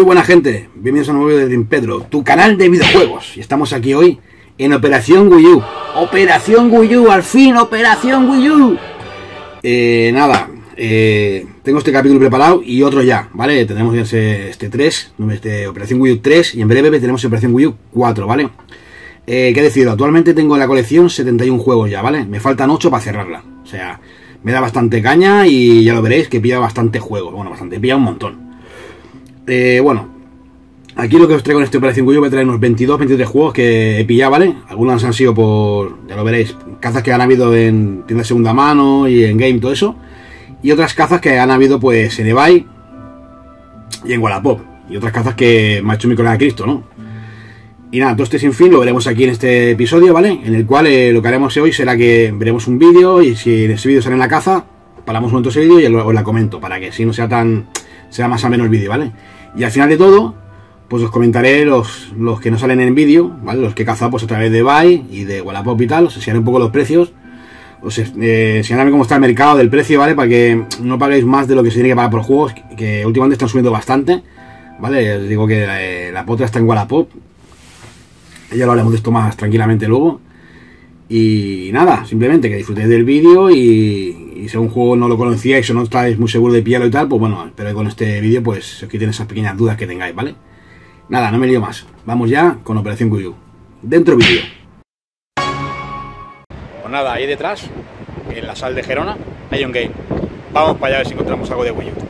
Muy buena gente, bienvenidos a un nuevo vídeo de Dream Pedro, tu canal de videojuegos. Y estamos aquí hoy en Operación Wii U. Operación Wii U, al fin, Operación Wii U. Eh, nada, eh, tengo este capítulo preparado y otro ya, ¿vale? Tendremos este, este 3, este Operación Wii U 3 y en breve tenemos Operación Wii U 4, ¿vale? Eh, ¿Qué he decidido? Actualmente tengo en la colección 71 juegos ya, ¿vale? Me faltan 8 para cerrarla. O sea, me da bastante caña y ya lo veréis que pilla bastante juegos. Bueno, bastante, pilla un montón. Eh, bueno, aquí lo que os traigo en esta operación Cuyo voy a traer unos 22, 23 juegos que he pillado, ¿vale? Algunos han sido por, ya lo veréis, cazas que han habido en tiendas de segunda mano y en game, todo eso. Y otras cazas que han habido pues en eBay y en Wallapop. Y otras cazas que me ha hecho mi colega Cristo, ¿no? Y nada, todo este sin fin lo veremos aquí en este episodio, ¿vale? En el cual eh, lo que haremos hoy será que veremos un vídeo y si en ese vídeo sale en la caza, paramos un momento ese vídeo y os la comento, para que si no sea tan... sea más o menos el vídeo, ¿vale? Y al final de todo, pues os comentaré los, los que no salen en vídeo, ¿vale? Los que he cazado pues a través de Buy y de Wallapop y tal, os enseñaré un poco los precios, os eh, enseñaré cómo está el mercado del precio, ¿vale? Para que no paguéis más de lo que se tiene que pagar por juegos, que últimamente están subiendo bastante, ¿vale? Os digo que eh, la potra está en Wallapop, ya lo haremos de esto más tranquilamente luego. Y nada, simplemente que disfrutéis del vídeo y, si un juego no lo conocíais o no estáis muy seguros de pillarlo y tal, pues bueno, espero que con este vídeo pues os quiten esas pequeñas dudas que tengáis, ¿vale? Nada, no me lío más. Vamos ya con Operación Wii Dentro vídeo. Pues nada, ahí detrás, en la sal de Gerona, hay un game. Vamos para allá a ver si encontramos algo de Wii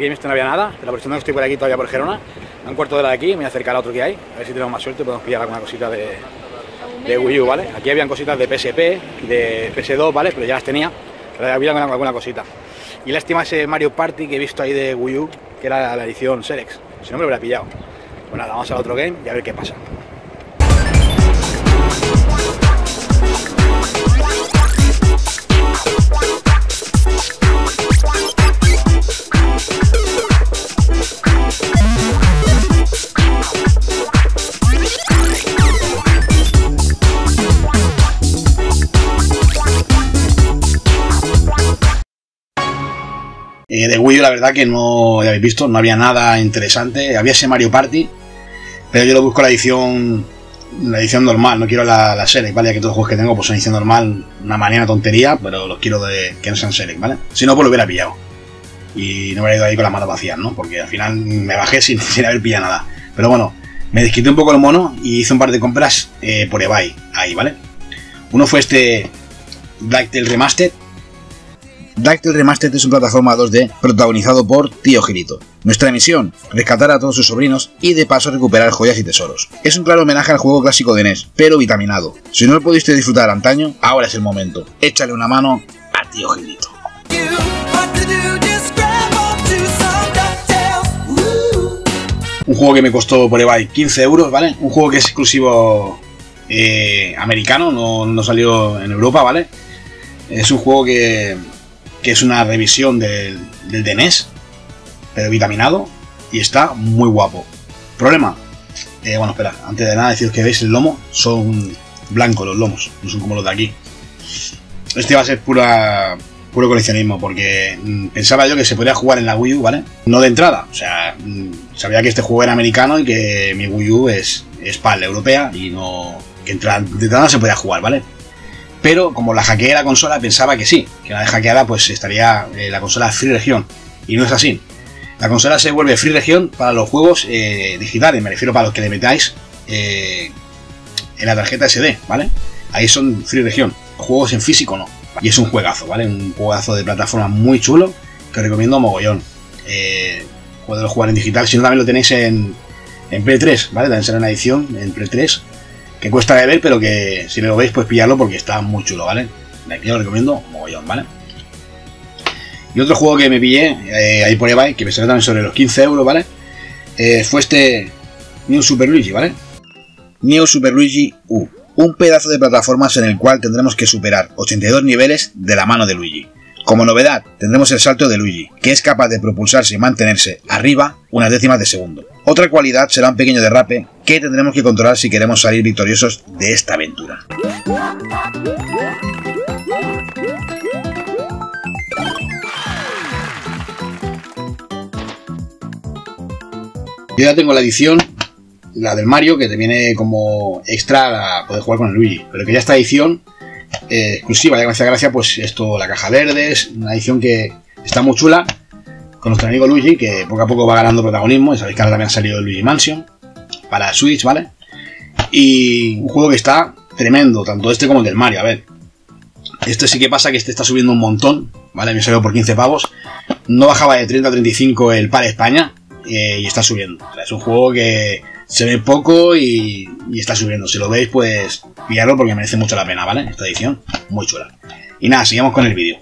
Nada, en este no había nada, pero aprovechando que estoy por aquí todavía por Gerona, a un cuarto de la de aquí, me voy a acercar a otro que hay, a ver si tenemos más suerte podemos pillar alguna cosita de, de Wii U, ¿vale? Aquí habían cositas de PSP, de PS2, ¿vale? Pero ya las tenía, pero había alguna, cosita. Y lástima ese Mario Party que he visto ahí de Wii U, que era la edición Serex, si no me lo hubiera pillado. Pues nada, vamos al otro game y a ver qué pasa. Eh, de Wii U la verdad que no, ya habéis visto, no había nada interesante. Había ese Mario Party, pero yo lo busco la edición la edición normal, no quiero la, la Select, ¿vale? Ya que todos los juegos que tengo pues son edición normal, una manera tontería, pero los quiero de que no sean Select, ¿vale? Si no, pues lo hubiera pillado. Y no hubiera ido ahí con las manos vacías, ¿no? Porque al final me bajé sin, sin haber pillado nada. Pero bueno, me desquité un poco el mono y hice un par de compras eh, por eBay, ahí, ¿vale? Uno fue este Blacktail Remastered, Dactyl Remastered es una plataforma 2D protagonizado por Tío Girito. Nuestra misión, rescatar a todos sus sobrinos y de paso recuperar joyas y tesoros. Es un claro homenaje al juego clásico de NES, pero vitaminado. Si no lo pudiste disfrutar antaño, ahora es el momento. Échale una mano a Tío Girito. Un juego que me costó por eBay 15 euros, ¿vale? Un juego que es exclusivo eh, americano, no, no salió en Europa, ¿vale? Es un juego que que es una revisión del, del DNS, pero vitaminado, y está muy guapo. Problema, eh, bueno, espera, antes de nada deciros que veis el lomo, son blancos los lomos, no son como los de aquí. Este va a ser pura, puro coleccionismo, porque mm, pensaba yo que se podía jugar en la Wii U, ¿vale? No de entrada, o sea, mm, sabía que este juego era americano y que mi Wii U es, es PAL europea y no que de entrada se podía jugar, ¿vale? Pero como la hackeé la consola pensaba que sí, que la de hackeada pues estaría eh, la consola Free Region, y no es así. La consola se vuelve Free Region para los juegos eh, digitales, me refiero para los que le metáis eh, en la tarjeta SD, ¿vale? Ahí son Free Region, juegos en físico no, Y es un juegazo, ¿vale? Un juegazo de plataforma muy chulo que os recomiendo mogollón. Eh, podéis jugar en digital, si no también lo tenéis en, en Play 3, ¿vale? También será una edición en Play 3 que cuesta de ver, pero que si lo veis, pues pillarlo porque está muy chulo, ¿vale? De lo recomiendo mogollón, ¿vale? Y otro juego que me pillé eh, ahí por eBay, que me salió también sobre los 15 euros, ¿vale? Eh, fue este New Super Luigi, ¿vale? New Super Luigi U. Un pedazo de plataformas en el cual tendremos que superar 82 niveles de la mano de Luigi. Como novedad, tendremos el salto de Luigi, que es capaz de propulsarse y mantenerse arriba unas décimas de segundo. Otra cualidad será un pequeño derrape que tendremos que controlar si queremos salir victoriosos de esta aventura. Yo ya tengo la edición, la del Mario, que te viene como extra a poder jugar con el Luigi. Pero que ya esta edición eh, exclusiva, ya gracias gracia, pues esto, la caja verde, es una edición que está muy chula, con nuestro amigo Luigi, que poco a poco va ganando protagonismo, y sabéis que ahora también ha salido Luigi Mansion, para Switch, ¿vale? Y un juego que está tremendo, tanto este como el del Mario, a ver. Este sí que pasa que este está subiendo un montón, ¿vale? Me salió por 15 pavos. No bajaba de 30 a 35 el par España, eh, y está subiendo. es un juego que se ve poco y, está subiendo. Si lo veis, pues pillarlo porque merece mucho la pena, ¿vale? Esta edición, muy chula. Y nada, sigamos con el vídeo.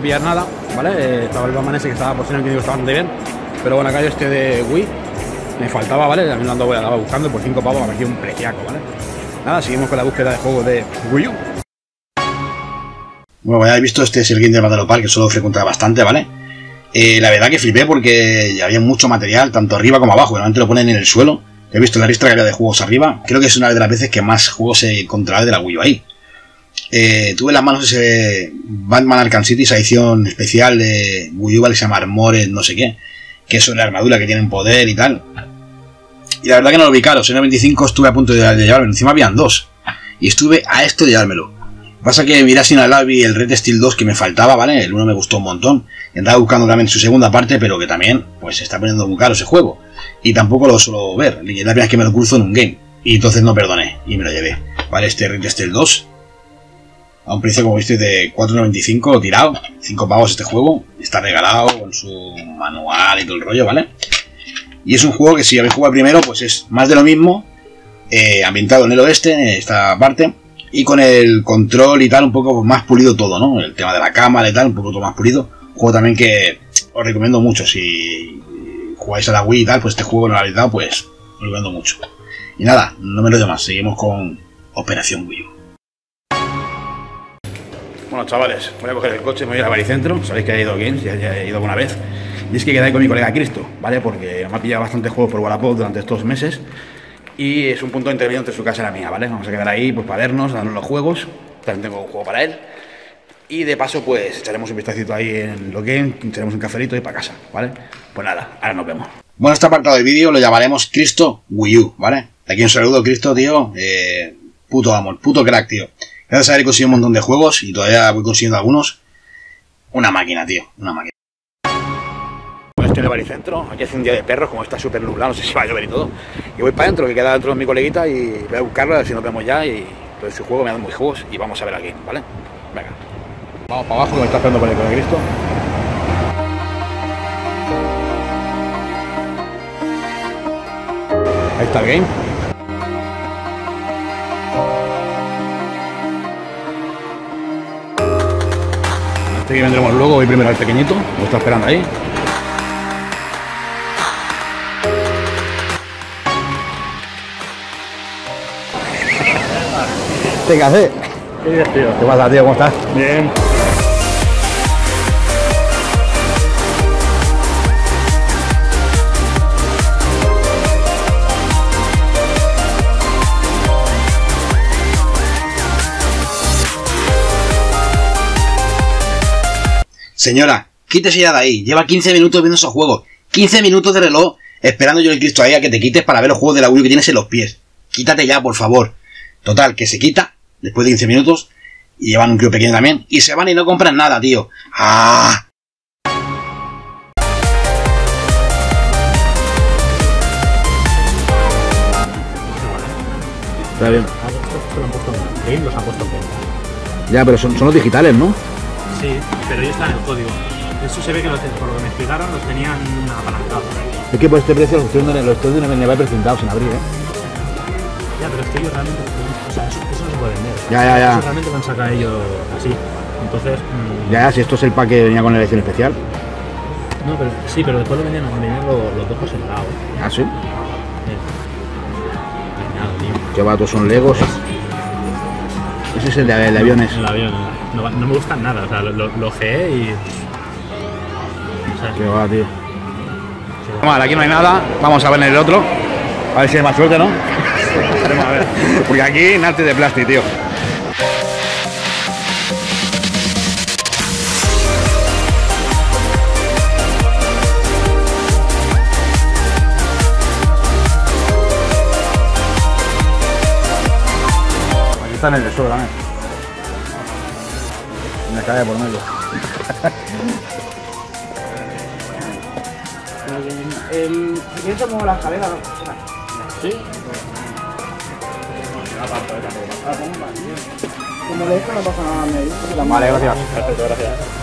Wii U no pido de pillar nada, ¿vale? Eh, estaba el Batman ese que estaba por si no que bastante bien. Pero bueno, acá yo este de Wii me faltaba, ¿vale? También lo ando, andaba buscando por 5 pavos, me un preciaco, ¿vale? Nada, seguimos con la búsqueda de juegos de Wii U. Bueno, ya he visto, este es el de Matalopal, que solo frecuenta bastante, ¿vale? Eh, la verdad que flipé porque ya había mucho material, tanto arriba como abajo, normalmente lo ponen en el suelo. He visto la lista que había de juegos arriba. Creo que es una de las veces que más juegos he encontrado de la Wii U ahí. Eh, tuve las manos ese Batman Arkham City, esa edición especial de U, que se llama Armored, no sé qué, que es una armadura que tienen poder y tal. Y la verdad que no lo vi caro, en el 25 estuve a punto de, llevármelo, encima habían dos. Y estuve a esto de llevármelo. Pasa que miré sin la vi el Red Steel 2 que me faltaba, ¿vale? El uno me gustó un montón. Andaba buscando también su segunda parte, pero que también, pues se está poniendo muy caro ese juego. Y tampoco lo suelo ver. La primera vez que me lo cruzo en un game. Y entonces no perdoné. Y me lo llevé. Vale, este Red Steel 2 a un precio, como viste, de 4.95 tirado. 5 pavos este juego. Está regalado con su manual y todo el rollo, ¿vale? Y es un juego que si habéis jugado primero, pues es más de lo mismo. Eh, ambientado en el oeste, en esta parte. Y con el control y tal, un poco más pulido todo, ¿no? El tema de la cámara y tal, un poco todo más pulido. juego también que os recomiendo mucho. Si jugáis a la Wii y tal, pues este juego habéis dado, pues os recomiendo mucho. Y nada, no me lo más, seguimos con Operación Wii. Chavales, voy a coger el coche, me voy a ir a Baricentro. Sabéis que he ido bien, ya, ya he ido alguna vez. Y es que quedé con mi colega Cristo, ¿vale? Porque me ha pillado bastante juegos por Wallapop durante estos meses. Y es un punto de intermedio entre su casa y la mía, ¿vale? Vamos a quedar ahí pues, para vernos, darnos los juegos. También tengo un juego para él. Y de paso, pues echaremos un vistacito ahí en lo que echaremos un cafelito y para casa, ¿vale? Pues nada, ahora nos vemos. Bueno, este apartado de vídeo lo llamaremos Cristo Wii U, ¿vale? Aquí un saludo, Cristo, tío. Eh, puto amor, puto crack, tío. Gracias a haber conseguido un montón de juegos y todavía voy consiguiendo algunos. Una máquina, tío, una máquina. Estoy en el baricentro, aquí hace un día de perros, como está súper nublado, no sé si va a llover y todo. Y voy para adentro, que queda dentro de mi coleguita y voy a buscarlo, a ver si nos vemos ya. Y todo su juego me da muy juegos y vamos a ver aquí, ¿vale? Venga. Vamos para abajo, que me está esperando el con el Cristo. Ahí está el game. Este que vendremos luego, voy primero al pequeñito, lo está esperando ahí. ¿Qué haces? ¿Qué pasa, tío? ¿Cómo estás? Bien. Señora, quítese ya de ahí. Lleva 15 minutos viendo esos juegos. 15 minutos de reloj esperando yo el Cristo ahí a que te quites para ver los juegos de la Wii U que tienes en los pies. Quítate ya, por favor. Total, que se quita después de 15 minutos y llevan un crío pequeño también y se van y no compran nada, tío. ¡Ah! Está bien. Estos lo han puesto en Game, los han puesto en. Ya, pero son, son los digitales, ¿no? Sí, pero ya está en el código. Eso se ve que los, por lo que me explicaron los tenían apalancados. Es que por este precio los estoy viendo, los estoy en el presentados sin abrir, ¿eh? Ya, pero es que ellos realmente. O sea, eso, eso no se puede vender. Ya, ya, ya. Eso realmente lo han sacado ellos así. Entonces. mm, Ya, si esto es el pack que venía con la edición especial. No, pero sí, pero después lo vendían, vendían los, los dos por separado. ¿eh? Ah, sí. Qué baratos son Legos. Ese es el de, el de aviones. El avión. No, no me gustan nada. O sea, lo, lo, lo ojeé y. O sea, Qué va, tío. Vale, aquí no hay nada. Vamos a ver en el otro. A ver si hay más suerte, ¿no? A ver. Porque aquí narte de plástico, tío. Aquí está en el suelo también. Me cae por medio. El, si quieres como la escalera, ¿Sí? Como le esto no pasa nada, me dice. Vale, gracias. perfecto, gracias.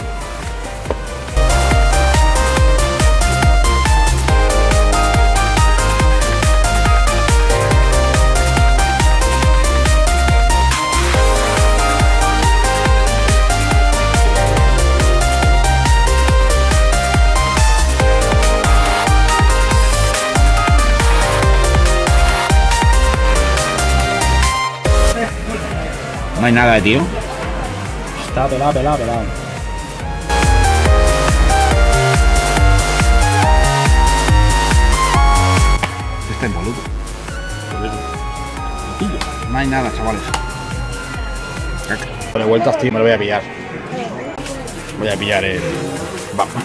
Hay nada, tío. Está pelado, pelado, pelado. Está involuto. No hay nada, chavales. De vueltas, tío, me lo voy a pillar. Voy a pillar el Batman.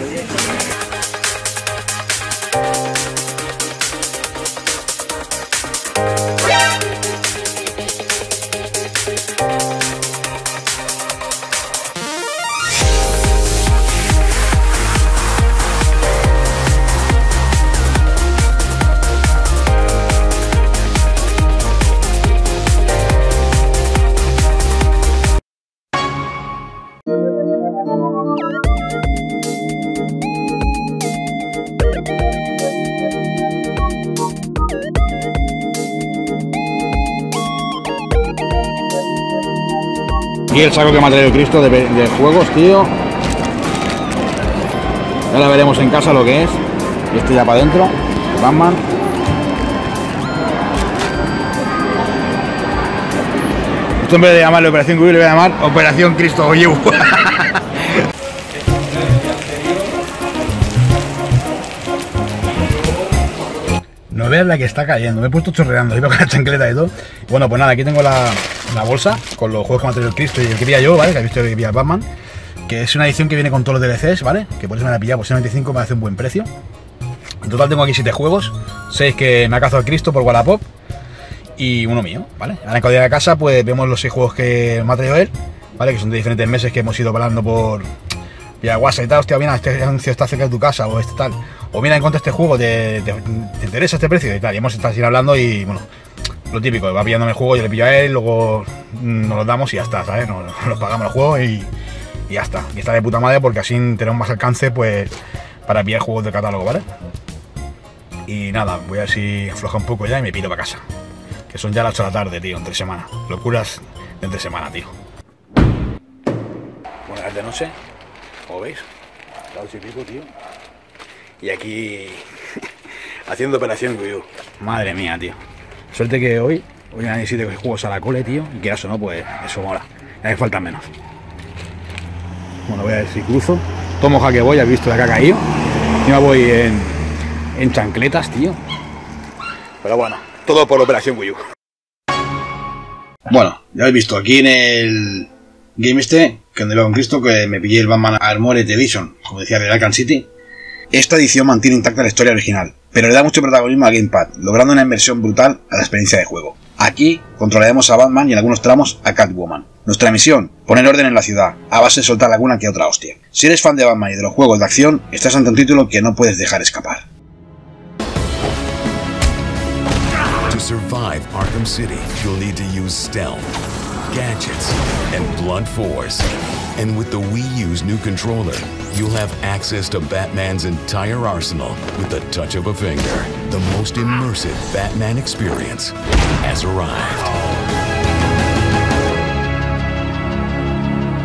el saco que me ha traído Cristo de, juegos, tío. Ahora veremos en casa lo que es. y Este ya para adentro. Batman. Esto en vez de llamarle Operación Cubi le voy a llamar Operación Cristo Oyew. No veas la que está cayendo, me he puesto chorreando, iba con la chancleta y todo. Bueno, pues nada, aquí tengo la, bolsa con los juegos que me ha traído el Cristo y el que quería yo. Que habéis visto que quería Batman. Que es una edición que viene con todos los DLCs, ¿vale? Que por eso me la he pillado por 75, me hace un buen precio. En total tengo aquí 7 juegos, 6 que me ha cazado el Cristo por Wallapop y uno mío, ¿vale? Ahora en de casa pues vemos los 6 juegos que me ha traído él, ¿vale? Que son de diferentes meses que hemos ido hablando por vía WhatsApp y tal, hostia, mira, este anuncio está cerca de tu casa o este tal. O mira, encuentro este juego, ¿te, te, interesa este precio? Y tal, y hemos estado así hablando y bueno, lo típico, va pillándome el juego, yo le pillo a él, luego nos lo damos y ya está, ¿sabes? Nos, nos pagamos el juego y, y, ya está. Y está de puta madre porque así tenemos más alcance, pues, para pillar juegos de catálogo, ¿vale? Y nada, voy a ver si afloja un poco ya y me pido para casa. Que son ya las 8 de la tarde, tío, entre semana. Locuras de entre semana, tío. Buenas de noche, como veis, las y pico, tío. Y aquí haciendo operación U. Madre mía, tío. Suerte que hoy, hoy hay siete juegos a la cole, tío. Y que eso no, pues eso mola. Ya que faltan menos. Bueno, voy a ver si cruzo. Tomo jaque voy, has visto la que ha caído. Yo voy en, en chancletas, tío. Pero bueno, todo por Operación Wii U. Bueno, ya habéis visto aquí en el game este, que andé con Cristo, que me pillé el Batman Armored Edition, como decía de Arkham City. Esta edición mantiene intacta la historia original, pero le da mucho protagonismo al gamepad, logrando una inversión brutal a la experiencia de juego. Aquí controlaremos a Batman y en algunos tramos a Catwoman. Nuestra misión, poner orden en la ciudad, a base de soltar alguna que otra hostia. Si eres fan de Batman y de los juegos de acción, estás ante un título que no puedes dejar escapar. To survive Arkham City, you'll need to use stealth, gadgets, and blunt force. And with the Wii U's new controller, you'll have access to Batman's entire arsenal with the touch of a finger. The most immersive Batman experience has arrived.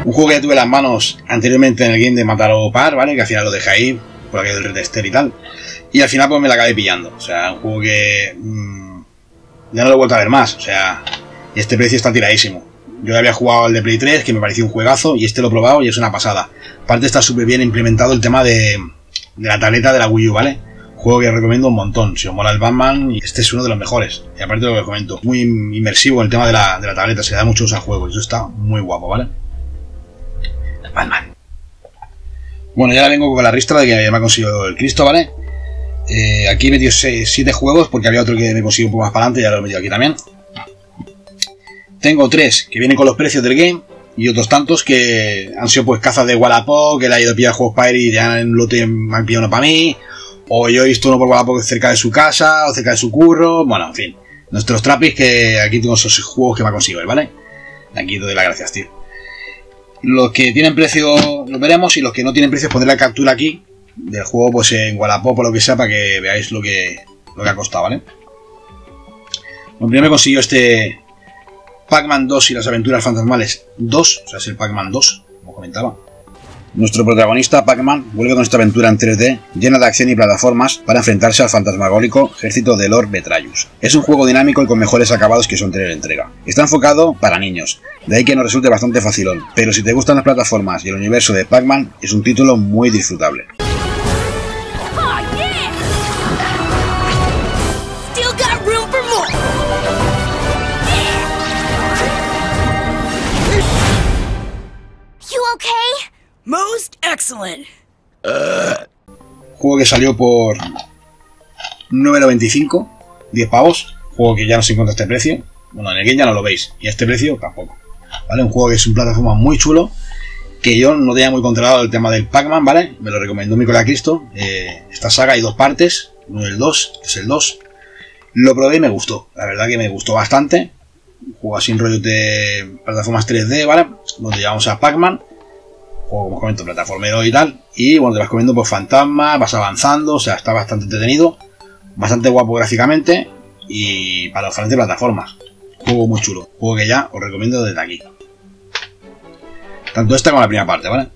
Un juego que ya tuve las manos anteriormente en el game de Mataro Par, ¿vale? Que al final lo dejé ahí, por aquello del retester y tal. Y al final pues me la acabé pillando. O sea, un juego que... Mmm, ya no lo he vuelto a ver más. O sea, y este precio está tiradísimo. Yo había jugado al de Play 3, que me pareció un juegazo, y este lo he probado y es una pasada. Aparte está súper bien implementado el tema de, de, la tableta de la Wii U, ¿vale? Juego que recomiendo un montón. Si os mola el Batman, este es uno de los mejores. Y aparte de lo que os comento, muy inmersivo el tema de la, de la tableta, se da mucho uso al juego, y eso está muy guapo, ¿vale? Batman. Bueno, ya la vengo con la ristra de que me ha conseguido el Cristo, ¿vale? Eh, aquí he metido 7 juegos, porque había otro que me consiguió un poco más para adelante, ya lo he metido aquí también. Tengo tres que vienen con los precios del game y otros tantos que han sido pues cazas de Wallapop, que le ha ido a pillar juegos para él y ya en lote me han pillado uno para mí. O yo he visto uno por Wallapop cerca de su casa o cerca de su curro. Bueno, en fin. Nuestros trapis que aquí tengo esos juegos que me ha conseguido ¿vale? Aquí doy las gracias, tío. Los que tienen precio los veremos y los que no tienen precio pondré la captura aquí del juego pues en Wallapop o lo que sea para que veáis lo que, lo que ha costado, ¿vale? Bueno, primero me consiguió este Pac-Man 2 y las aventuras fantasmales 2, o sea, es el Pac-Man 2, como comentaba. Nuestro protagonista, Pac-Man, vuelve con esta aventura en 3D, llena de acción y plataformas, para enfrentarse al fantasmagórico ejército de Lord Betrayus. Es un juego dinámico y con mejores acabados que su anterior entrega. Está enfocado para niños, de ahí que nos resulte bastante facilón, pero si te gustan las plataformas y el universo de Pac-Man, es un título muy disfrutable. Most excellent. Juego que salió por 9.95, 10 pavos. Juego que ya no se encuentra este precio. Bueno, en el game ya no lo veis. Y a este precio tampoco. ¿Vale? Un juego que es un plataforma muy chulo. Que yo no tenía muy controlado el tema del Pac-Man, ¿vale? Me lo recomendó mi colega Cristo. Eh, esta saga hay dos partes. Uno el 2, que es el 2. Lo probé y me gustó. La verdad que me gustó bastante. Un juego así en rollo de plataformas 3D, ¿vale? Donde llevamos a Pac-Man juego, como comento, plataformero y tal. Y bueno, te vas comiendo por fantasmas, vas avanzando, o sea, está bastante entretenido, bastante guapo gráficamente y para diferentes plataformas. Juego muy chulo, juego que ya os recomiendo desde aquí. Tanto esta como la primera parte, ¿vale?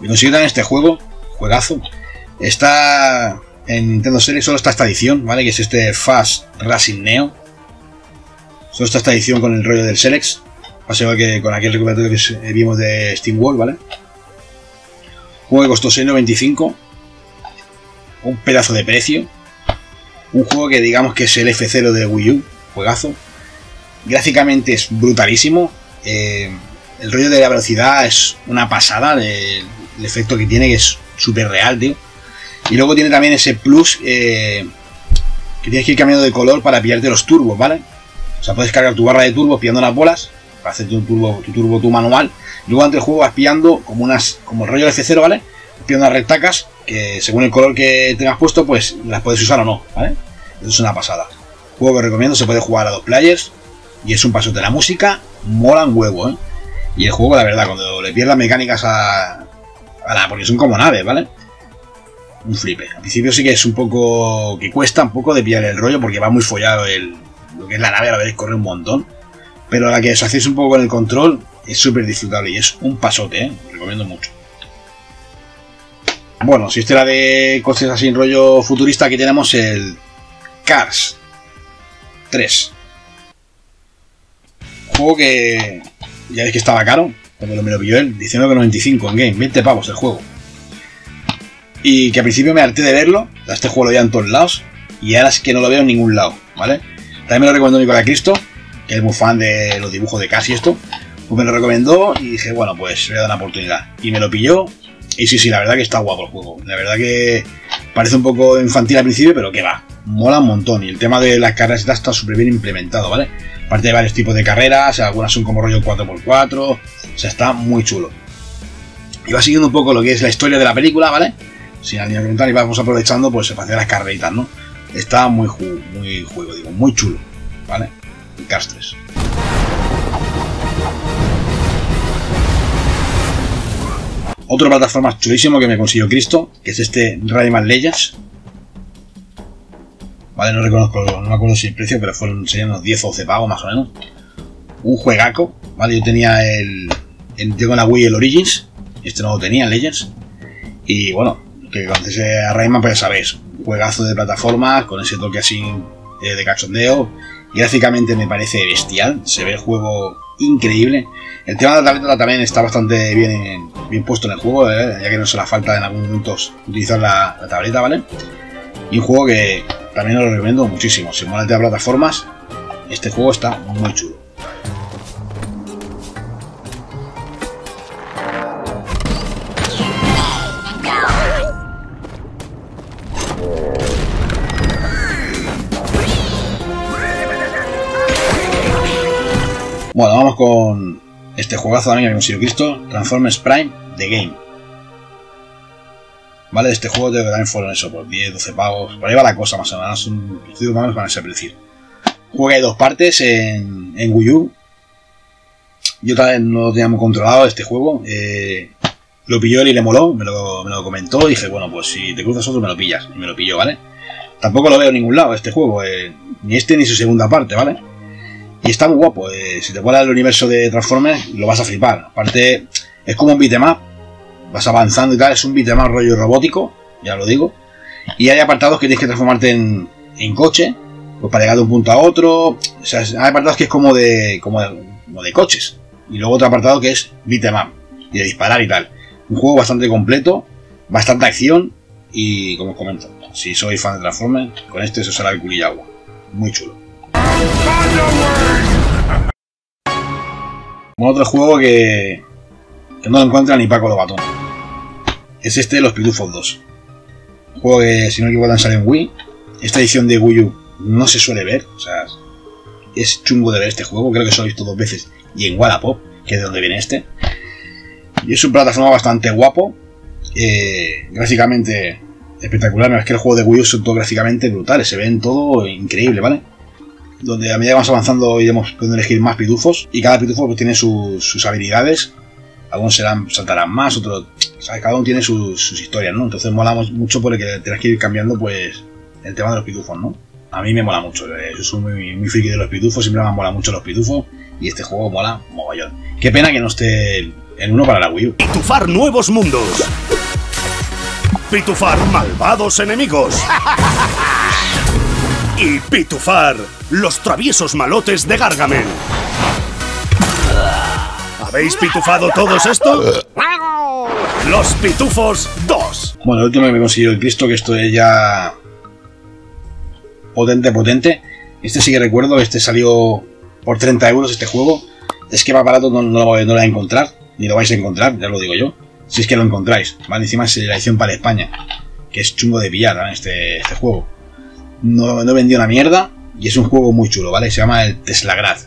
Y consigo también este juego, juegazo. Está en Nintendo Series, solo está esta edición, ¿vale? Que es este Fast Racing Neo. Solo está esta edición con el rollo del Selex. Pasa que con aquel recopilatorio que vimos de Steam World, ¿vale? Juego que costó 6.95. Un pedazo de precio. Un juego que digamos que es el F0 de Wii U. Juegazo. Gráficamente es brutalísimo. Eh, el rollo de la velocidad es una pasada. El, el efecto que tiene que es súper real, tío. Y luego tiene también ese plus eh, que tienes que ir cambiando de color para pillarte los turbos, ¿vale? O sea, puedes cargar tu barra de turbos pillando las bolas hacerte un turbo, tu turbo tu manual. Luego ante el juego vas pillando como unas como el rollo de F0, ¿vale? Pillando unas rectacas que según el color que tengas puesto, pues las puedes usar o no, ¿vale? Eso es una pasada. Juego que recomiendo, se puede jugar a dos players y es un pasote. de La música mola un huevo, ¿eh? Y el juego, la verdad, cuando le pierdas mecánicas a, a la, porque son como naves, ¿vale? un flipe. Al principio sí que es un poco. que cuesta un poco de pillar el rollo porque va muy follado el, lo que es la nave, la vez corre un montón. Pero la que os hacéis un poco con el control es súper disfrutable y es un pasote, ¿eh? recomiendo mucho. Bueno, si este era de coches así en rollo futurista, aquí tenemos el Cars 3. Juego que ya veis que estaba caro, cuando me lo pilló él, 19,95 en game, 20 pavos el juego. Y que al principio me harté de verlo, este juego lo veía en todos lados, y ahora es que no lo veo en ningún lado, ¿vale? También me lo recomendó Nicolás Cristo, que es muy fan de los dibujos de casi esto. Pues me lo recomendó y dije, bueno, pues le voy a dar una oportunidad. Y me lo pilló, y sí, sí, la verdad que está guapo el juego. La verdad que parece un poco infantil al principio, pero que va, mola un montón. Y el tema de las carreras está súper bien implementado, ¿vale? Aparte de varios tipos de carreras, algunas son como rollo 4x4, o sea, está muy chulo. Y va siguiendo un poco lo que es la historia de la película, ¿vale? sin línea preguntar y vamos aprovechando pues para hacer las carreritas, ¿no? Está muy, muy juego, digo, muy chulo, ¿vale? El Castres. Otro plataforma chulísimo que me consiguió Cristo, que es este Rayman Legends. Vale, no reconozco, no me acuerdo si el precio, pero fueron serían unos 10 o 12 pagos más o menos. Un juegaco, ¿vale? Yo tenía el. tengo en la Wii el Origins, este no lo tenía, el Legends. Y bueno, que conoces a Rayman, pues ya sabéis, juegazo de plataformas con ese toque así eh, de cachondeo. Gráficamente me parece bestial, se ve el juego increíble. El tema de la tableta también está bastante bien, bien puesto en el juego, eh, ya que no se la falta en algunos momentos utilizar la, tableta, ¿vale? Y un juego que también lo recomiendo muchísimo. Si mola de plataformas, este juego está muy chulo. Bueno, vamos con este juegazo también que consiguió Cristo, Transformers Prime The Game. Vale, este juego que también fueron eso, por 10, 12 pavos. Por ahí va la cosa más o menos, un estudio más o menos con ese precio. Juega de dos partes en, Wii U. Yo también no lo tenía muy controlado este juego. Eh, lo pilló él y le moló, me lo, me lo comentó y dije, bueno, pues si te cruzas otro me lo pillas. Y me lo pilló, ¿vale? Tampoco lo veo en ningún lado este juego, eh, ni este ni su segunda parte, ¿vale? Y está muy guapo. Eh, si te vuela el universo de Transformers, lo vas a flipar. Aparte, es como un beatmap. Vas avanzando y tal. Es un beatmap rollo robótico, ya lo digo. Y hay apartados que tienes que transformarte en, en coche. Pues para llegar de un punto a otro. O sea, hay apartados que es como de, como de, como de coches. Y luego otro apartado que es beatmap. Y de disparar y tal. Un juego bastante completo. Bastante acción. Y como os comento, si sois fan de Transformers, con este se os hará el culillo agua. Muy chulo. Otro juego que, que no lo encuentra ni Paco Lobatón. Es este de los Pitufos 2. juego que, si no me equivoco, sale en Wii. Esta edición de Wii U no se suele ver. O sea, es chungo de ver este juego. Creo que solo he visto dos veces. Y en Wallapop, que es de donde viene este. Y es un plataforma bastante guapo. Eh, gráficamente espectacular. Es que el juego de Wii U son todo gráficamente brutales. Se ven todo increíble, ¿vale? Donde a medida que vamos avanzando iremos pudiendo elegir más pitufos y cada pitufo pues, tiene sus, habilidades. Algunos serán, saltarán más, otros... Cada uno tiene sus, historias, ¿no? Entonces mola mucho porque tenés que ir cambiando pues el tema de los pitufos, ¿no? A mí me mola mucho, eh, yo soy muy, muy friki de los pitufos, siempre me mola mucho los pitufos y este juego mola mogollón. Qué pena que no esté en uno para la Wii U. Pitufar nuevos mundos. Pitufar malvados enemigos. y pitufar los traviesos malotes de Gargamel. ¿Habéis pitufado todos esto? Los Pitufos 2. Bueno, el último que me consiguió el Cristo, que esto es ya potente, potente. Este sí que recuerdo, este salió por 30 euros este juego. Es que más barato no, lo voy a encontrar, ni lo vais a encontrar, ya lo digo yo. Si es que lo encontráis, ¿vale? Encima es la edición para España, que es chungo de pillar, ¿vale? Este, este juego. No, no vendió una mierda y es un juego muy chulo, ¿vale? Se llama el Teslagrad.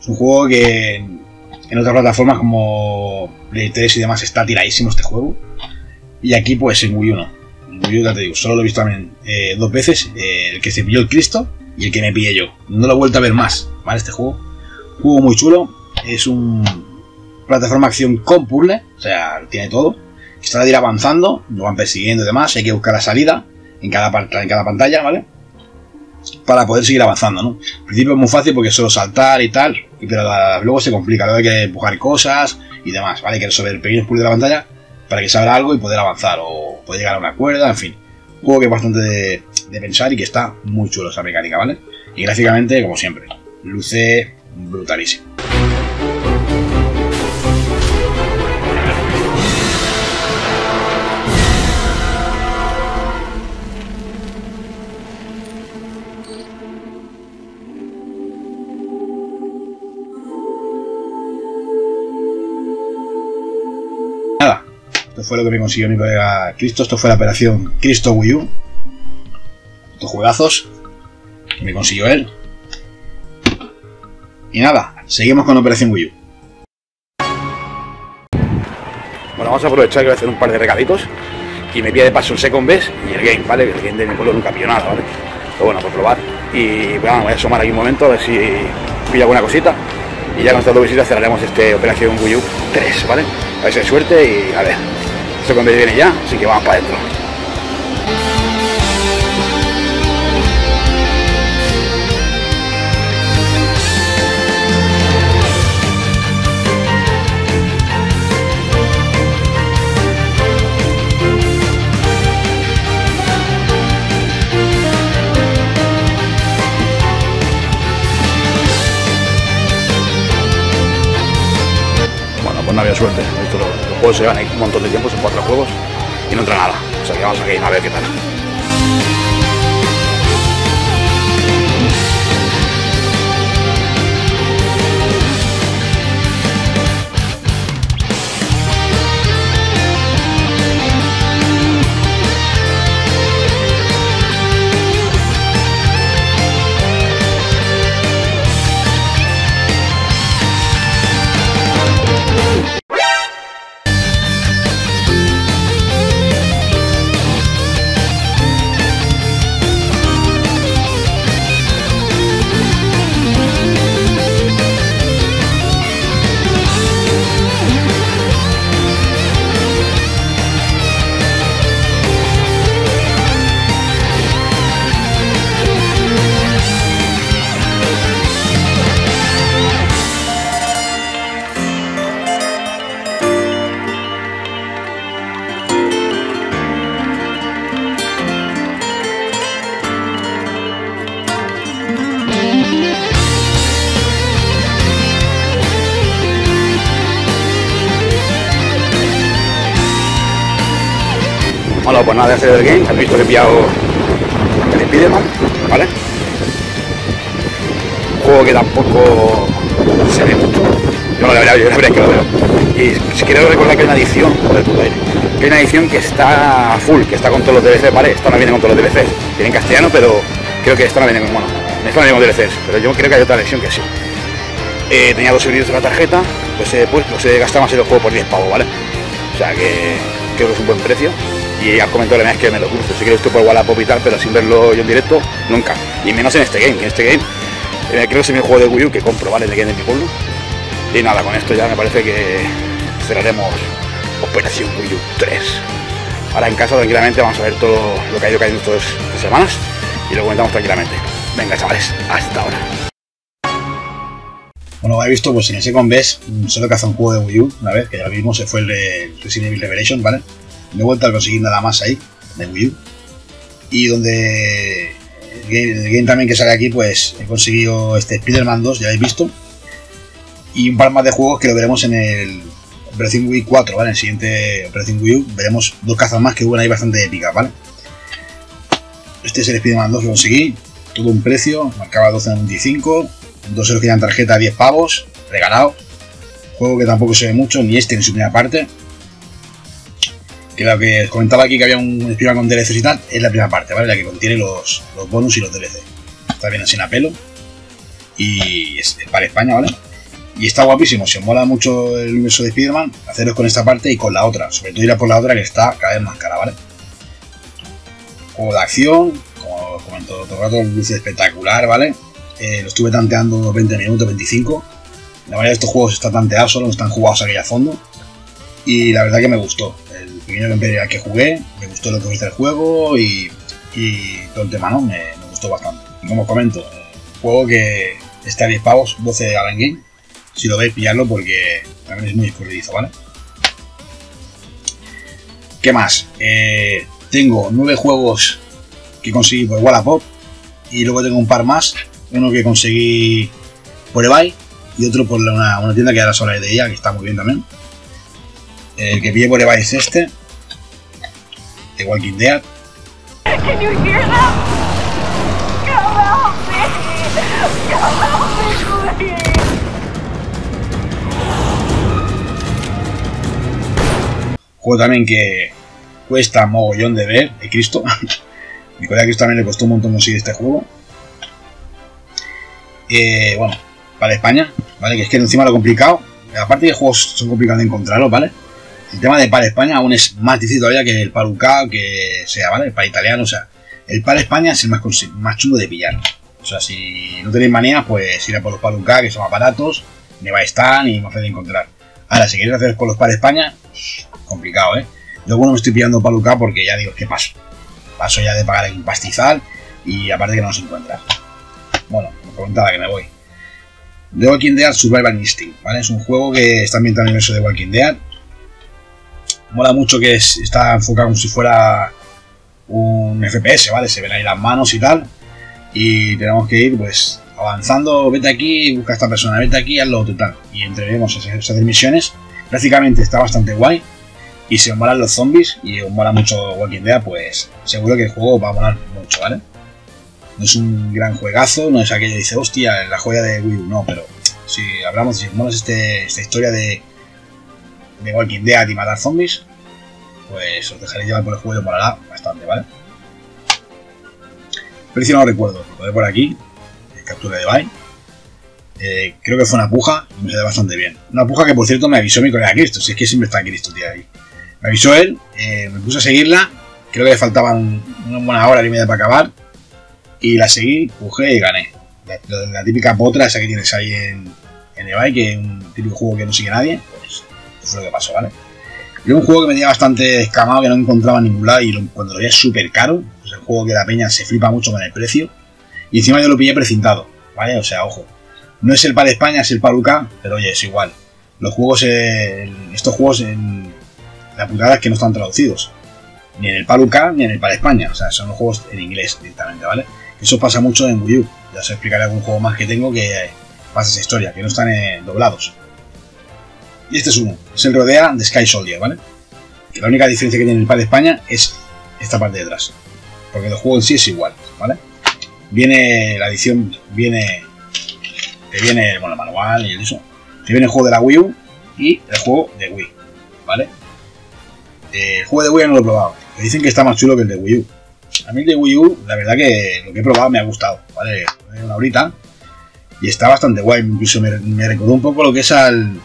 Es un juego que en otras plataformas como Play 3 y demás está tiradísimo este juego. Y aquí pues en Wii U. En Wii U te digo, solo lo he visto también eh, dos veces, eh, el que se pilló el Cristo y el que me pillé yo. No lo he vuelto a ver más, ¿vale? Este juego. Juego muy chulo. Es un plataforma acción con puzzle, o sea, tiene todo. Está de ir avanzando, lo van persiguiendo y demás, hay que buscar la salida en cada, pantalla, ¿vale? Para poder seguir avanzando, ¿no? Al principio es muy fácil porque solo saltar y tal, pero luego se complica, luego hay que empujar cosas y demás, ¿vale? Hay que resolver pequeños puzzles de la pantalla para que se abra algo y poder avanzar o poder llegar a una cuerda, en fin. Un juego que es bastante de, de pensar y que está muy chulo esa mecánica, ¿vale? Y gráficamente, como siempre, luce brutalísimo. Fue lo que me consiguió mi colega Cristo. Esto fue la operación Cristo Wii U. Estos juegazos me consiguió él. Y nada, seguimos con Operación Wii U. Bueno, vamos a aprovechar que voy a hacer un par de regalitos y me pide de paso el Second Best y el Game, ¿vale? El Game de mi pueblo nunca pilló nada, ¿vale? Pero bueno, por probar. Y bueno, voy a asomar aquí un momento a ver si pillo alguna cosita. Y ya con estas dos visitas cerraremos este Operación Wii U 3, ¿vale? A ver si hay suerte y a ver. Second Best viene ya, así que vamos para adentro. Bueno, pues no había suerte. Esto, los juegos se llevan ahí un montón de tiempo, son cuatro juegos y no entra nada. O sea que vamos aquí a ver qué tal. Bueno, pues nada de hacer el game, has visto que he pillado el Spiderman, ¿vale? Un juego que tampoco se ve mucho. Yo no lo veré, yo la verdad que lo veo. Y quiero recordar que hay una edición, joder, puta que hay una edición que está full, que está con todos los DLCs, ¿vale? Esta no viene con todos los DLCs, viene en castellano, pero creo que esta no viene con, bueno, esta no viene con DLCs, pero yo creo que hay otra edición que sí. Eh, tenía dos euros de la tarjeta, pues eh, pues, pues he gastado más el juego por 10 pavos, ¿vale? O sea que creo que es un buen precio. Y has comentado la vez que me lo cruzo. Sí que lo estoy por Wallapop y tal, pero sin verlo yo en directo, nunca. Y menos en este game. En este game eh, creo que es el juego de Wii U que compro, ¿vale? El game de mi pueblo. Y nada, con esto ya me parece que cerraremos Operación Wii U 3. Ahora en casa tranquilamente vamos a ver todo lo que ha ido cayendo estas estas semanas y lo comentamos tranquilamente. Venga chavales, hasta ahora. Bueno, he visto pues en el Second Best solo que hace un juego de Wii U, una vez, que ya lo vimos, se fue el de Resident Revelation, ¿vale? No he vuelto a conseguir nada más ahí, de Wii U. Y donde el game también que sale aquí, pues he conseguido este Spider-Man 2, ya habéis visto. Y un par más de juegos que lo veremos en el Operación Wii 4, ¿vale? En el siguiente Operación Wii U veremos dos cazas más que hubo ahí bastante épicas, ¿vale? Este es el Spider-Man 2 que conseguí, todo un precio, marcaba 12.95, dos euros que tarjeta 10 pavos, regalado. Juego que tampoco se ve mucho, ni este en su primera parte. Que lo que comentaba aquí que había un Spider-Man con DLCs y tal, es la primera parte, ¿vale? La que contiene los, los bonus y los DLC. Está bien así en pelo. Y es, para España, ¿vale? Y está guapísimo, si os mola mucho el universo de Spider-Man, haceros con esta parte y con la otra. Sobre todo ir a por la otra que está cada vez más cara, ¿vale? Juego de acción, como os todo el rato, luce espectacular, ¿vale? Eh, lo estuve tanteando unos 20 minutos, 25. La mayoría de estos juegos está tanteado, solo están jugados aquí a fondo. Y la verdad que me gustó. Gameplay al que jugué, me gustó lo que viste el juego y, todo el tema, ¿no? Me, gustó bastante. Como os comento, juego que está a 10 pavos, 12 de Alan Game. Si lo veis, pillarlo porque también es muy escurridizo, ¿vale? ¿Qué más? Eh, tengo 9 juegos que conseguí por Wallapop y luego tengo un par más. Uno que conseguí por eBay y otro por una, tienda que ahora solo de ella, que está muy bien también. El que pillé por eBay es este, de Walking Dead. Can you hear that? Come help me! Come help me, please! Juego también que cuesta mogollón de ver, de Cristo. Mi colega Cristo también le costó un montón conseguir este juego. Eh, bueno, para España, ¿vale? Que es que encima lo complicado. Aparte que juegos son complicados de encontrarlos, ¿vale? El tema de para España aún es más difícil todavía que el para UK, que sea, ¿vale? El para italiano, o sea, el para España es el más, más de pillar. O sea, si no tenéis manía, pues ir a por los para UK, que son más baratos, Neva están y más fácil de encontrar. Ahora, si queréis hacer con los para España, complicado, ¿eh? Yo bueno me estoy pillando para UK porque ya digo, ¿qué paso? Paso ya de pagar el pastizal y aparte que no se encuentra. Bueno, me comentaba que me voy. The Walking Dead Survival Instinct, ¿vale? Es un juego que está ambientado en el universo de Walking Dead. Mola mucho que es- está enfocado como si fuera un FPS, ¿vale? Se ven ahí las manos y tal. Y tenemos que ir, pues, avanzando. Vete aquí, busca a esta persona, vete aquí, hazlo otro y tal. Y entrevemos esas, esas misiones. Gráficamente está bastante guay. Y si os molan los zombies y os mola mucho Walking Dead, pues seguro que el juego va a molar mucho, ¿vale? No es un gran juegazo, no es aquello que dice, hostia, la joya de Wii U, no, pero si hablamos, si os mola este, esta historia de, de Walking Dead y matar zombies, pues os dejaré llevar por el juego y molará bastante, ¿vale? Precio no lo recuerdo, lo por aquí, captura de Buy. Eh, creo que fue una puja y me salió bastante bien. Una puja que por cierto me avisó mi colega Cristo, si es que siempre está Cristo, tío, ahí. Me avisó él, eh, me puse a seguirla, creo que le faltaban una buena hora y media para acabar, y la seguí, pujé y gané. La, típica potra esa que tienes ahí en, en eBay, que es un típico juego que no sigue nadie, lo que pasó, ¿vale? Y un juego que me tenía bastante escamado, que no encontraba en ningún lado, y cuando lo veía súper caro, es el juego que la peña se flipa mucho con el precio, y encima yo lo pillé precintado, ¿vale? O sea, ojo, no es el para España, es el para UK, pero oye, es igual. Los juegos, eh, estos juegos, en, la putada es que no están traducidos, ni en el para UK ni en el para España, o sea, son los juegos en inglés directamente, ¿vale? Eso pasa mucho en Wii U, ya os explicaré algún juego más que tengo que pasa esa historia, que no están eh, doblados. Y este es uno, es el Rodea de Sky Soldier, ¿vale? Que la única diferencia que tiene el para España es esta parte de atrás, porque el juego en sí es igual, ¿vale? Viene la edición, viene te viene bueno, el manual y eso. Te viene el juego de la Wii U y el juego de Wii, ¿vale? El juego de Wii no lo he probado. Me dicen que está más chulo que el de Wii U. A mí el de Wii U, la verdad que lo que he probado me ha gustado, ¿vale? Una horita y está bastante guay. Incluso me, me recordó un poco lo que es al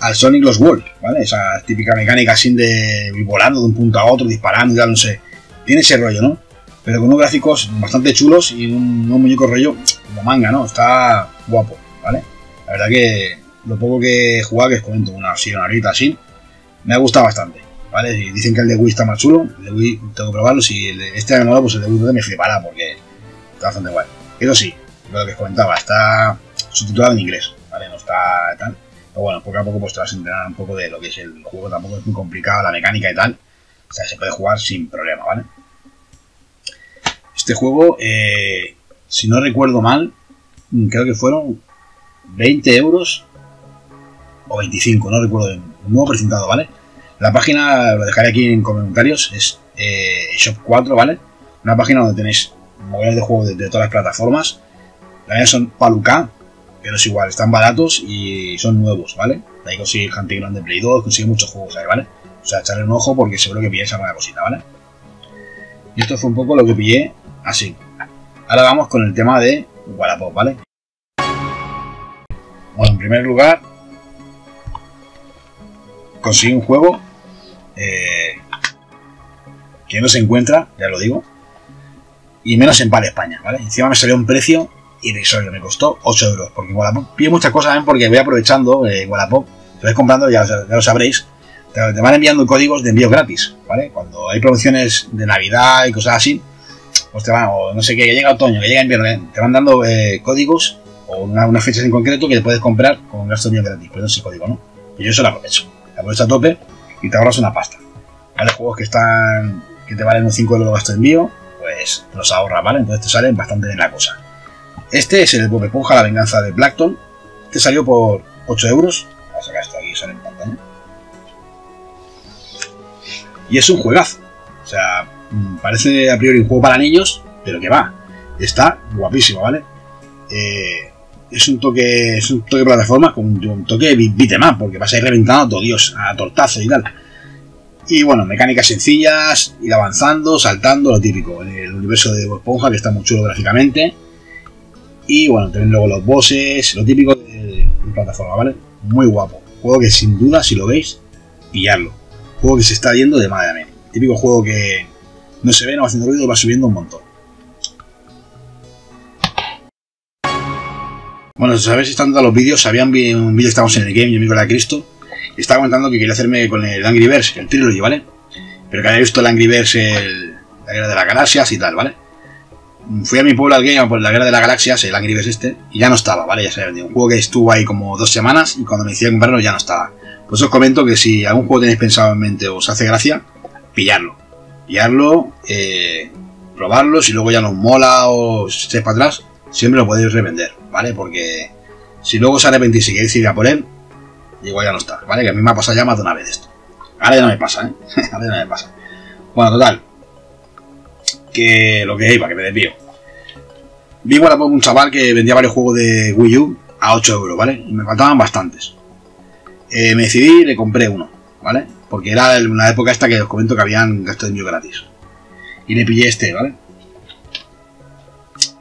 al Sonic Lost World, ¿vale? Esa típica mecánica así de volando de un punto a otro, disparando y tal, no sé. Tiene ese rollo, ¿no? Pero con unos gráficos bastante chulos y un, muñeco rollo como manga, ¿no? Está guapo, ¿vale? La verdad que lo poco que he jugado, que os comento, una así, una así, me ha gustado bastante, ¿vale? Y dicen que el de Wii está más chulo, el de Wii tengo que probarlo, si el de- este me mola, pues el de Wii me flipará porque está bastante guay. Eso sí, lo que os comentaba, está subtitulado en inglés, ¿vale? No está tal. Bueno, poco a poco pues te vas a enterar un poco de lo que es el juego, tampoco es muy complicado, la mecánica y tal. O sea, se puede jugar sin problema, ¿vale? Este juego, eh, si no recuerdo mal, mm, creo que fueron 20 euros o 25, no recuerdo bien. Nuevo presentado, ¿vale? La página, lo dejaré aquí en comentarios, es eh, Shop 4, ¿vale? Una página donde tenéis modelos de juegos de, de todas las plataformas. También son Paluca, pero es igual, están baratos y son nuevos, ¿vale? Ahí consigue Hunting Ground de Play 2, consigue muchos juegos ahí, ¿vale? O sea, echarle un ojo porque seguro que pilláis alguna cosita, ¿vale? Y esto fue un poco lo que pillé así. Ahora vamos con el tema de Wallapop, ¿vale? Bueno, en primer lugar, conseguí un juego eh, que no se encuentra, ya lo digo, y menos en Pal España, ¿vale? Encima me salió un precio irrisorio, me costó 8 euros, porque Wallapop pillo muchas cosas, ¿ven? Porque voy aprovechando eh, Wallapop, vais comprando, ya, ya lo sabréis, te, van enviando códigos de envío gratis, ¿vale? Cuando hay promociones de Navidad y cosas así, pues te van, o no sé qué, que llega otoño, que llega invierno, ¿eh? te van dando eh, códigos o una, unas fechas en concreto que te puedes comprar con gasto de envío gratis, pero no ese código, ¿no? Y yo eso lo aprovecho, lo aprovecho a tope y te ahorras una pasta. ¿Vale? Juegos que están, que te valen un 5 euros gasto de envío, pues te los ahorras, ¿vale? Entonces te salen bastante bien la cosa. Este es el Bob Esponja, la venganza de Blackton. Este salió por 8 euros. Voy a sacar esto aquí, sale en pantalla. Y es un juegazo. O sea, mm, parece a priori un juego para niños, pero que va. Está guapísimo, ¿vale? Eh, es un toque es un toque de plataforma con un toque beat'em up, porque vas a ir reventando a todo Dios, a tortazo y tal. Y bueno, mecánicas sencillas, ir avanzando, saltando, lo típico. En el universo de Bob Esponja, que está muy chulo gráficamente. Y bueno, también luego los bosses, lo típico de, plataforma, ¿vale? Muy guapo. Juego que sin duda, si lo veis, pillarlo. Juego que se está viendo de madre mía. Típico juego que no se ve, no va haciendo ruido va subiendo un montón. Bueno, si sabéis, están dando los vídeos, sabían vi- un vídeo que estábamos en el game, yo amigo de Cristo, estaba comentando que quería hacerme con el Angry Birds, el Trilogy, ¿vale? Pero que había visto el Angry Birds, el, la guerra de las galaxias y tal, ¿vale? Fui a mi pueblo al game por la guerra de las galaxias, el Angry Birds este, y ya no estaba, ¿vale? Ya se había vendido. Un juego que estuvo ahí como dos semanas y cuando me hicieron comprarlo ya no estaba. Pues os comento que si algún juego tenéis pensado en mente o os hace gracia, pillarlo. Pillarlo, eh, probarlo, si luego ya no os mola o echáis para atrás, siempre lo podéis revender, ¿vale? Porque si luego os arrepentís y queréis ir a por él, igual ya no está, ¿vale? Que a mí me ha pasado ya más de una vez esto. Ahora ya no me pasa, ¿eh? Ahora ya no me pasa. Bueno, total. Que lo que iba, que me desvío. Vi igual un chaval que vendía varios juegos de Wii U a 8 euros, ¿vale? Y me faltaban bastantes. Eh, me decidí y le compré uno, ¿vale? Porque era una época esta que os comento que habían gasto de envío gratis. Y le pillé este, ¿vale?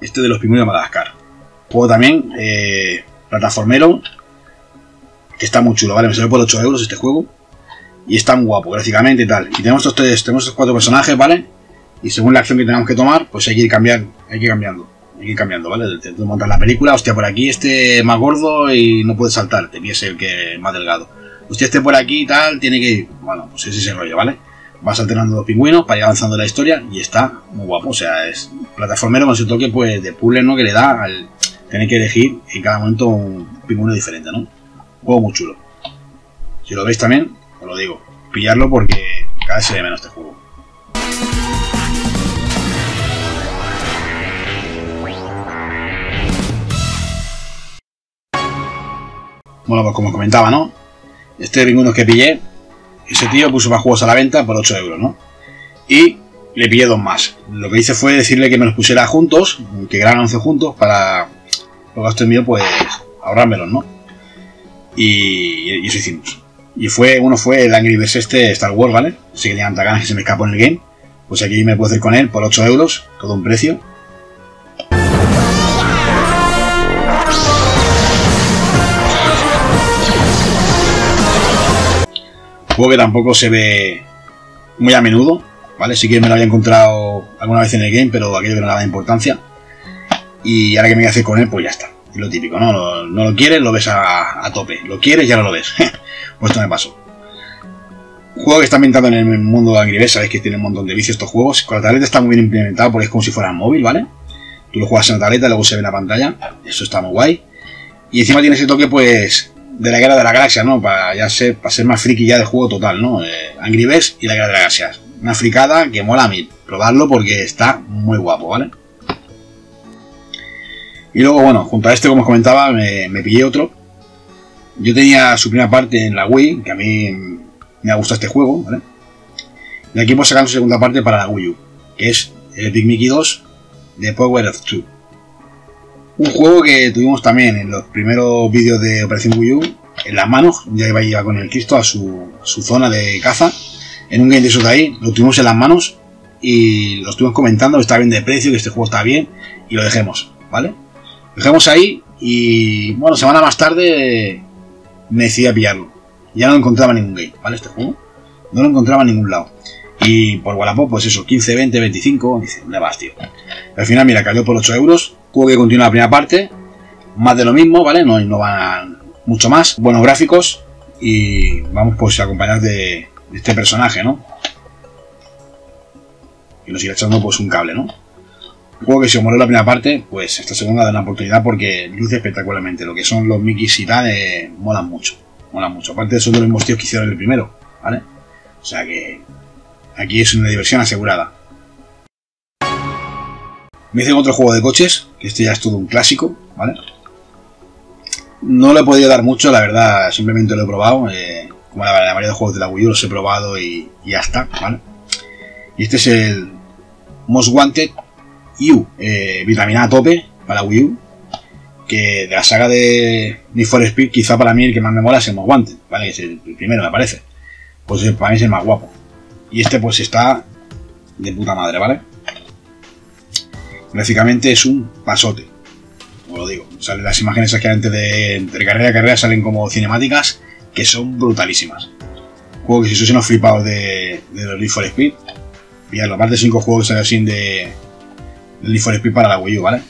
Este de los pingüinos de Madagascar. Juego también, eh, plataformero, que está muy chulo, ¿vale? Me salió por 8 euros este juego. Y está muy guapo, gráficamente y tal. Y tenemos estos tenemos estos cuatro personajes, ¿vale? Y según la acción que tenemos que tomar, pues hay que ir cambiando, hay que ir cambiando. Hay que ir cambiando, ¿vale? Te, montas la película, hostia, por aquí este es más gordo y no puede saltar, te el que más delgado. Hostia, este por aquí y tal, tiene que ir. Bueno, pues ese es el rollo, ¿vale? Vas alternando los pingüinos para ir avanzando la historia y está muy guapo. O sea, es plataformero con ese toque pues de puzzle, ¿no? Que le da al tener que elegir en cada momento un pingüino diferente, ¿no? Un juego muy chulo. Si lo veis también, os lo digo, pillarlo porque cada vez se ve menos este juego. Bueno, como comentaba, ¿no? Este pingüino que pillé, ese tío puso más juegos a la venta por 8 euros, ¿no? Y le pillé dos más. Lo que hice fue decirle que me los pusiera juntos, que eran 11 juntos, para los gastos míos, pues ahorrármelos, ¿no? Y, y eso hicimos. Y fue, uno fue el Angry Birds este Star Wars, ¿vale? Así que tanta ganas que se me escapó en el game. Pues aquí me puedo hacer con él por 8 euros, todo un precio. Juego que tampoco se ve muy a menudo, ¿vale? Sí que me lo había encontrado alguna vez en el game, pero aquello que no le daba importancia. Y ahora que me voy a hacer con él, pues ya está. Es lo típico, ¿no? No, no lo quieres, lo ves a, a tope. Lo quieres, ya no lo ves. pues esto me pasó. Juego que está ambientado en el mundo de Angry Birds, sabéis que tiene un montón de vicios estos juegos. Con la tableta está muy bien implementado porque es como si fuera móvil, ¿vale? Tú lo juegas en la tableta, luego se ve en la pantalla. Eso está muy guay. Y encima tiene ese toque, pues, de la guerra de la galaxia, ¿no? Para ya ser, para ser más friki ya de juego total, ¿no? Eh, Angry Birds y la guerra de las galaxias. una fricada que mola a mí. Probarlo porque está muy guapo, ¿vale? Y luego, bueno, junto a este, como os comentaba, me, me pillé otro. Yo tenía su primera parte en la Wii, que a mí me ha gustado este juego, ¿vale? Y aquí hemos sacado su segunda parte para la Wii U, que es el Big Mickey 2 de Power of Two. Un juego que tuvimos también en los primeros vídeos de Operación Wii U, en las manos, ya iba, iba con el Cristo a su, su zona de caza, en un game de esos de ahí, lo tuvimos en las manos y lo estuvimos comentando, que está bien de precio, que este juego está bien, y lo dejemos, ¿vale? Lo dejamos ahí y, bueno, semana más tarde me decidí a pillarlo. Ya no encontraba en ningún game, ¿vale? Este juego. No lo encontraba en ningún lado. Y por Wallapop, pues eso, 15, 20, 25, dice, ¿dónde vas, tío? Al final, mira, cayó por 8 euros. Juego que continúa la primera parte. Más de lo mismo, ¿vale? No, no van mucho más. Buenos gráficos. Y vamos pues a acompañar de, de este personaje, ¿no? Y nos irá echando pues un cable, ¿no? Juego que si os moló la primera parte, pues esta segunda da una oportunidad porque luce espectacularmente. Lo que son los Mickeys y tal, eh, molan mucho. Molan mucho. Aparte son de los mismos tíos que hicieron el primero, ¿vale? O sea que aquí es una diversión asegurada. Me hice otro juego de coches, que este ya es todo un clásico, ¿vale? No le he podido dar mucho, la verdad, simplemente lo he probado. Eh, como la, la, mayoría de juegos de la Wii U los he probado y, ya está, ¿vale? Y este es el Most Wanted U, eh, vitamina a tope para Wii U. Que de la saga de Need for Speed, quizá para mí el que más me mola es el Most Wanted, ¿vale? Es el, el primero, me parece. Pues para mí es el más guapo. Y este pues está de puta madre, ¿vale? Gráficamente es un pasote. Como lo digo. Salen las imágenes aquí antes de, de carrera a carrera salen como cinemáticas que son brutalísimas. Juego que si sois unos flipados de, de los Need for Speed, pilladlo. Aparte de 5 juegos que salen así de, de Need for Speed para la Wii U, ¿vale?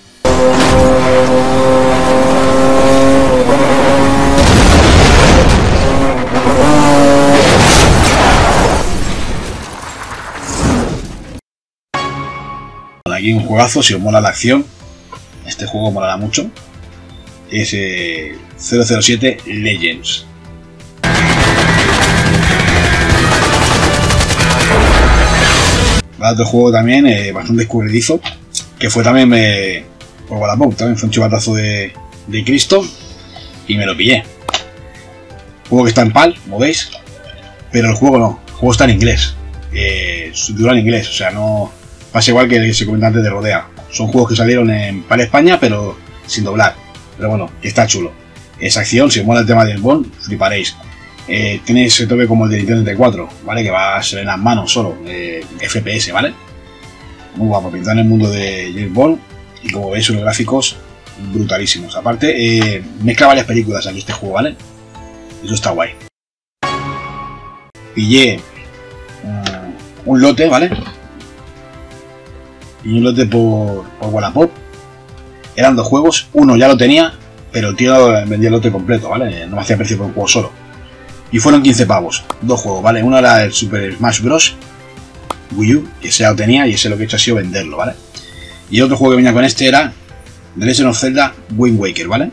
Un juegazo, si os mola la acción, este juego molará mucho. Es eh, 007 Legends. otro juego también eh, bastante escurridizo, que fue también eh, por Wallapop, también fue un chivatazo de, de, Cristo y me lo pillé. Juego que está en PAL, como veis, pero el juego no, el juego está en inglés, eh, subtitulado en inglés, o sea, no pasa igual que el que se comenta antes de Rodea. Son juegos que salieron en PAL España, pero sin doblar. Pero bueno, que está chulo. Es acción, si os mola el tema del Bond, fliparéis. Eh, tiene ese toque como el de Nintendo 34, ¿vale? Que va a ser en las manos solo, eh, FPS, ¿vale? Muy guapo, pintado en el mundo de James Bond y como veis unos gráficos brutalísimos. Aparte, eh, mezcla varias películas aquí este juego, ¿vale? Eso está guay. Pillé un lote, ¿vale? Pillé un lote por, por Wallapop. Eran dos juegos, uno ya lo tenía, pero el tío vendía el lote completo, ¿vale? No me hacía precio por un juego solo. Y fueron 15 pavos. Dos juegos, ¿vale? Uno era el Super Smash Bros. Wii U, que ese ya lo tenía y ese lo que he hecho ha sido venderlo, ¿vale? Y el otro juego que venía con este era The Legend of Zelda Wind Waker, ¿vale?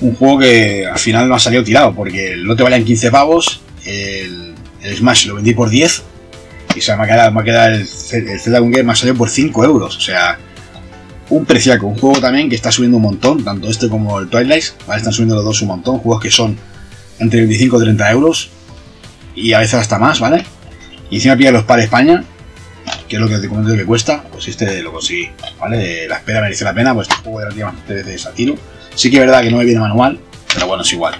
Un juego que al final no ha salido tirado, porque el lote valía en 15 pavos, el, el Smash lo vendí por 10, y se me ha quedado, me ha quedado el, el Zelda Wind Waker me ha salido por 5 euros, o sea, un preciaco, un juego también que está subiendo un montón, tanto este como el Twilight. Están subiendo los dos un montón, juegos que son entre 25 y 30 euros y a veces hasta más, ¿vale? Y encima pilla los para España, que es lo que te comento que cuesta, pues este lo conseguí, ¿vale? La espera merece la pena, pues este juego de las bastante veces a tiro. Sí que es verdad que no me viene manual, pero bueno, es igual.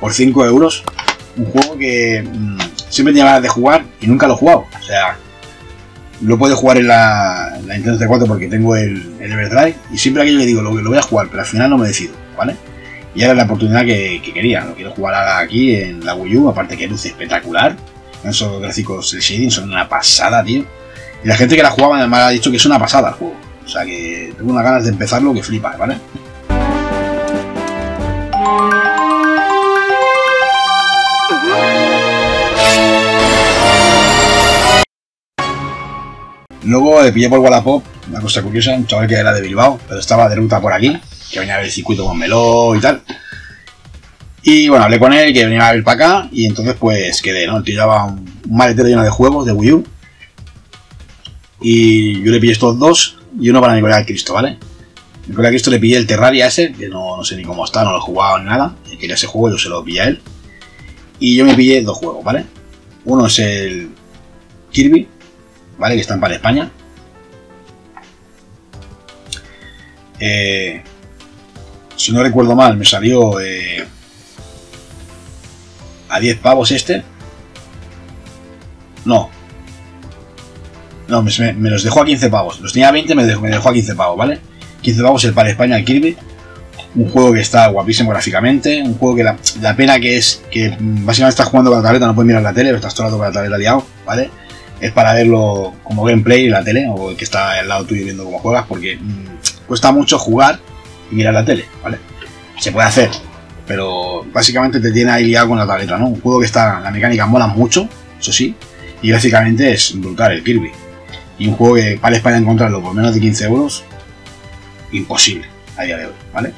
Por 5 euros, un juego que mmm, siempre tenía ganas de jugar y nunca lo he jugado. O sea, lo puedo jugar en la, en la Nintendo 64 porque tengo el, el Everdrive y siempre aquello le digo, lo, lo voy a jugar, pero al final no me decido, ¿vale? Y era la oportunidad que, que, quería. Lo quiero jugar aquí en la Wii U, aparte que luce espectacular. Esos gráficos el shading son una pasada, tío. Y la gente que la jugaba además ha dicho que es una pasada el juego. O sea que tengo unas ganas de empezarlo que flipas, ¿vale? Luego le pillé por Wallapop, una cosa curiosa, un chaval que era de Bilbao, pero estaba de ruta por aquí, que venía a ver el circuito con Meló y tal. Y bueno, hablé con él, que venía a ver para acá, y entonces pues quedé, ¿no? El llevaba un, un maletero lleno de juegos de Wii U, Y yo le pillé estos dos y uno para mi colega Cristo, ¿vale? Mi colega Cristo le pillé el Terraria ese, que no, no sé ni cómo está, no lo he jugado ni nada. Y quería ese juego, yo se lo pillé a él. Y yo me pillé dos juegos, ¿vale? Uno es el Kirby, ¿vale? Que está en para España. Eh, si no recuerdo mal, me salió eh, a 10 pavos este. No. No, me, me los dejó a 15 pavos. Los tenía a 20, me dejó, me dejó a 15 pavos, ¿vale? 15 pavos el para España, el Kirby. Un juego que está guapísimo gráficamente. Un juego que la, pena que es que mm, básicamente estás jugando con la tableta, no puedes mirar la tele, estás todo el rato con la tableta liado, ¿vale? Es para verlo como gameplay en la tele o el que está al lado tuyo viendo cómo juegas, porque mm, cuesta mucho jugar y mirar la tele, ¿vale? Se puede hacer, pero básicamente te tiene ahí liado con la tableta, ¿no? Un juego que está, la mecánica mola mucho, eso sí, y gráficamente es brutal el Kirby. Y un juego que vale España encontrarlo por menos de 15 euros, imposible a día de hoy, ¿vale?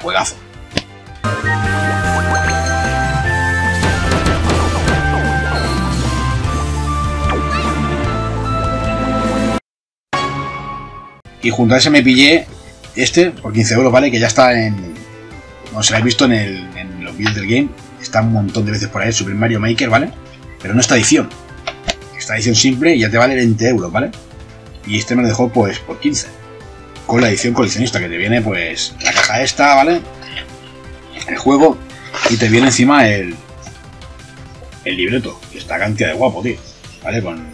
Juegazo. Y junto a ese me pillé este por 15 euros, ¿vale? Que ya está en. No se lo habéis visto en, el, en los vídeos del game. Está un montón de veces por ahí, Super Mario Maker, ¿vale? Pero no esta edición. Esta edición simple ya te vale 20 euros, ¿vale? Y este me lo dejó pues por 15. Con la edición coleccionista, que te viene pues la caja esta, ¿vale? El juego. Y te viene encima el. El libreto, está cantidad de guapo, tío. ¿Vale? Con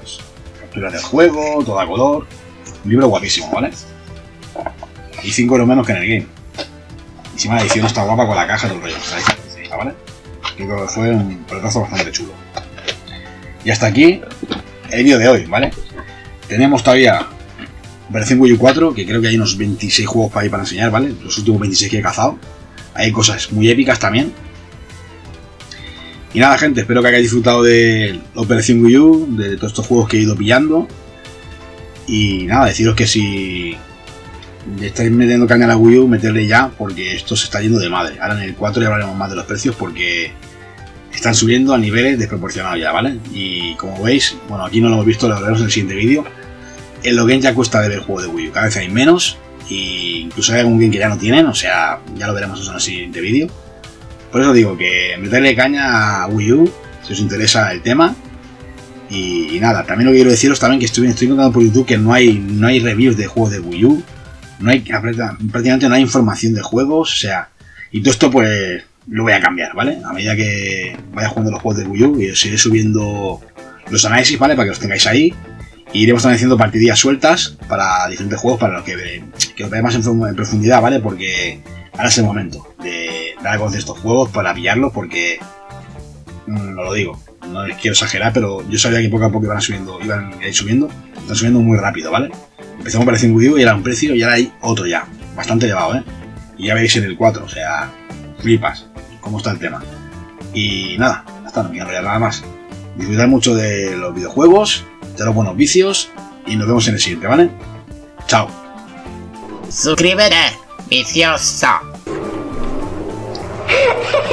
pues, capturas del juego, todo a color. Un libro guapísimo, ¿vale? Y 5 euros menos que en el game. Encima la edición está guapa con la caja y todo el rollo. ¿Vale? Creo que fue un pelotazo bastante chulo. Y hasta aquí el vídeo de hoy, ¿vale? Tenemos todavía Operación Wii U 4, que creo que hay unos 26 juegos para ir para enseñar, ¿vale? Los últimos 26 que he cazado. Hay cosas muy épicas también. Y nada, gente, espero que hayáis disfrutado de Operación Wii U, de todos estos juegos que he ido pillando. Y nada, deciros que si estáis metiendo caña a la Wii U, meterle ya, porque esto se está yendo de madre. Ahora en el 4 ya hablaremos más de los precios porque están subiendo a niveles desproporcionados ya, ¿vale? Y como veis, bueno, aquí no lo hemos visto, lo veremos en el siguiente vídeo. El login ya cuesta de ver el juego de Wii U, cada vez hay menos, y incluso hay algún game que ya no tienen, o sea, ya lo veremos eso en el siguiente vídeo. Por eso digo que meterle caña a Wii U, si os interesa el tema. Y, nada, también lo quiero deciros también que estoy, estoy encontrando por YouTube que no hay, no hay reviews de juegos de Wii U, no hay prácticamente no hay información de juegos, o sea, y todo esto pues lo voy a cambiar, ¿vale? A medida que vaya jugando los juegos de Wii U y os iré subiendo los análisis, ¿vale? Para que los tengáis ahí. Y iremos también haciendo partidillas sueltas para diferentes juegos, para los que, que os veáis más en, profundidad, ¿vale? Porque ahora es el momento de dar a conocer estos juegos para pillarlos, porque no lo digo, no les quiero exagerar, pero yo sabía que poco a poco iban subiendo, iban a ir subiendo, están subiendo muy rápido, ¿vale? Empezamos por el Wii U y era un precio y ahora hay otro ya, bastante elevado, ¿eh? Y ya veis en el 4, o sea, flipas cómo está el tema. Y nada, hasta no me voy a enrollar nada más. Disfrutar mucho de los videojuegos, de los buenos vicios y nos vemos en el siguiente, ¿vale? Chao. Suscríbete, vicioso.